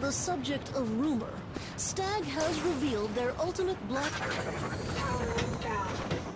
the subject of rumor, Stag has revealed their ultimate black... Power down.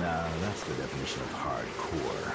Now, that's the definition of hardcore.